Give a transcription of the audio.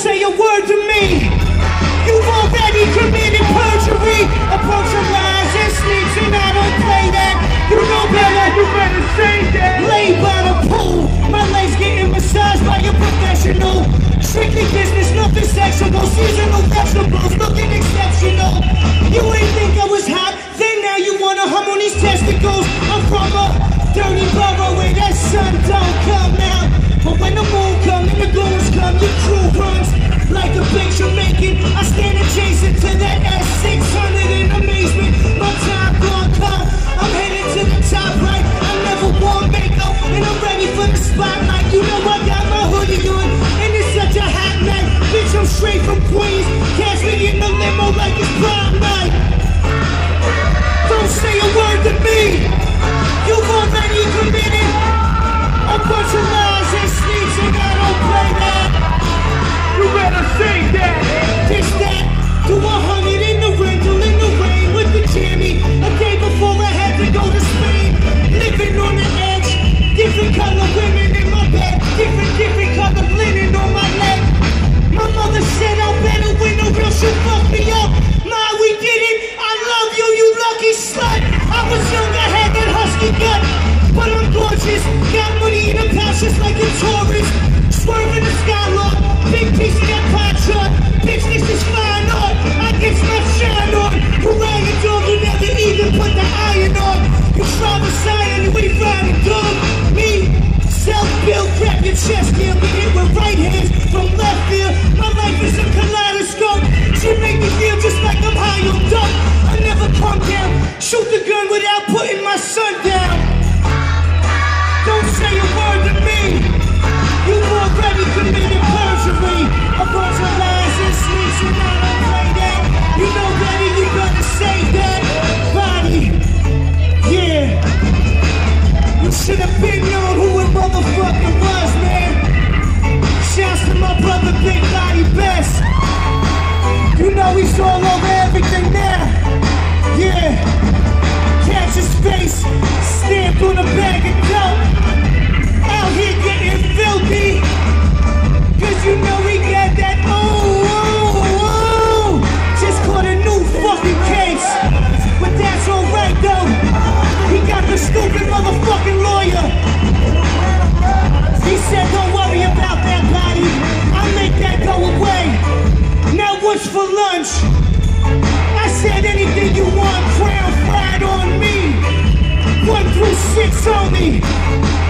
say a word to me. You've already committed perjury. Approach your lies and sneaks, and I don't play that. You know better, you better say that. Lay by the pool, my legs getting massaged by a professional. Strictly business, nothing sexual. Seasonal vegetables looking exceptional. You ain't think I was hot, then now you wanna hum on these testicles. I'm from a dirty borough where that sun don't come out. But when the moon the goals come, the crew runs like a big making. I stand adjacent to that S600 in amazement. My time gone come, I'm headed to the top right. I never wore makeup, and I'm ready for the spotlight. You know I got my hoodie on, and it's such a hot night. Bitch, I'm straight from Queens. You from the side and we from the should have been known who would motherfucker. sits on me.